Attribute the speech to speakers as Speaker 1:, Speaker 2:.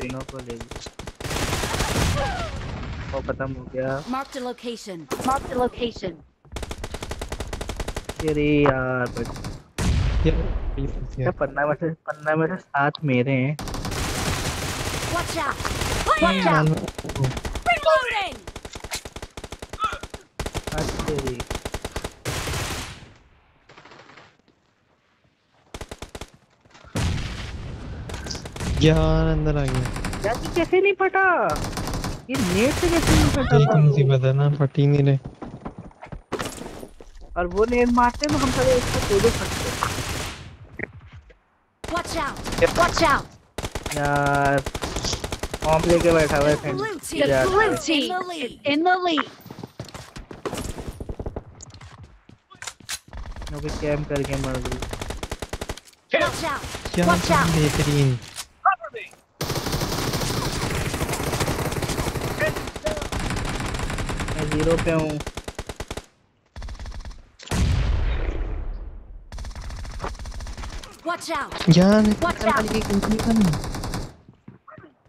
Speaker 1: तीनों को ले वो खत्म हो गया
Speaker 2: Marked a location. Marked a location.
Speaker 1: अरे यार बट पन्ना में से पन्ना में से सात मेरे हैं
Speaker 2: Watch out! Watch out! Reloading!
Speaker 1: तेरी
Speaker 3: यार अंदर आ गया?
Speaker 1: यार ये कैसे नहीं फटा? ये नेट से कैसे नहीं फटा?
Speaker 3: एक मुसीबत है? ना फट नहीं रहे
Speaker 1: और वो नेट मारते हैं तो हम सारे इसको दो दो फटते हैं।
Speaker 2: Watch out! Watch out!
Speaker 1: यार बॉम्ब लेके बैठा हुआ है फ्रेंड
Speaker 2: in the lead.
Speaker 1: अभी कैम करके मर गई
Speaker 2: Watch
Speaker 3: क्या बेहतरीन।
Speaker 1: मैं ज़ीरो पे हूँ
Speaker 2: Watch out!
Speaker 3: यार
Speaker 2: Watch out!
Speaker 3: कंपनी का नहीं